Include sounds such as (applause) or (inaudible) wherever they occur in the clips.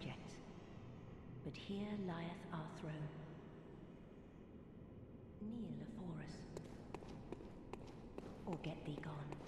subjects, but here lieth our throne. Kneel afore us, or get thee gone.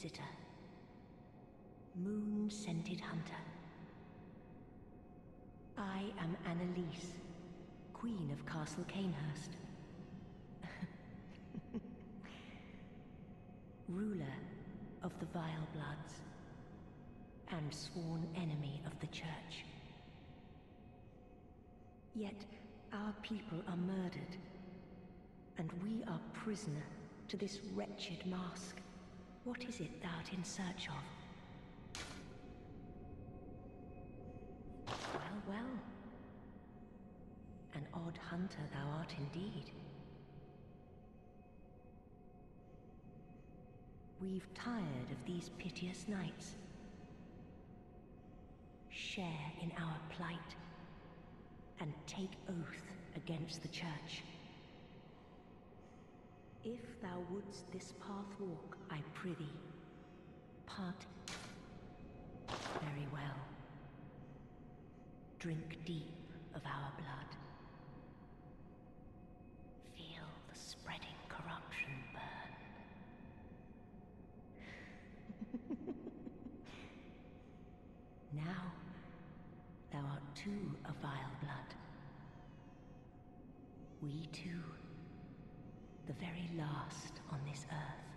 Visitor. Moon scented hunter. I am Annalise, Queen of Castle Cainhurst. (laughs) Ruler of the Vile Bloods. And sworn enemy of the Church. Yet our people are murdered. And we are prisoner to this wretched mask. What is it thou'rt in search of? Well, well. An odd hunter thou art indeed. We've tired of these piteous nights. Share in our plight, and take oath against the Church. If thou wouldst this path walk, I prithee, part. Very well. Drink deep of our blood. Feel the spreading corruption burn. (laughs) now, thou art too a vile blood. We too very last on this earth.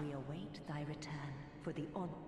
We await thy return for the honor.